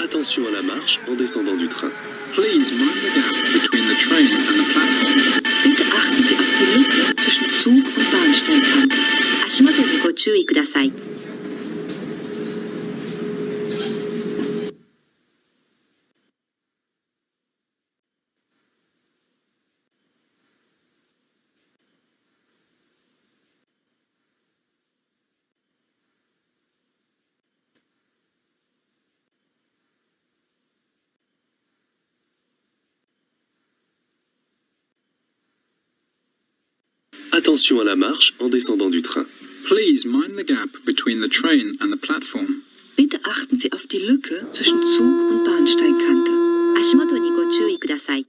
Attention à la marche en descendant du train. Please mind the gap between the train and the platform. Bitte achten Sie auf die Lücke zwischen Zug und Bahnsteigkante. 足元にご注意ください。 Attention à la marche en descendant du train. Please mind the gap between the train and the platform. Bitte achten Sie auf die Lücke zwischen Zug und Bahnsteigkante. 足元にご注意ください。